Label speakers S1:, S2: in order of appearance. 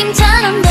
S1: 느낌처럼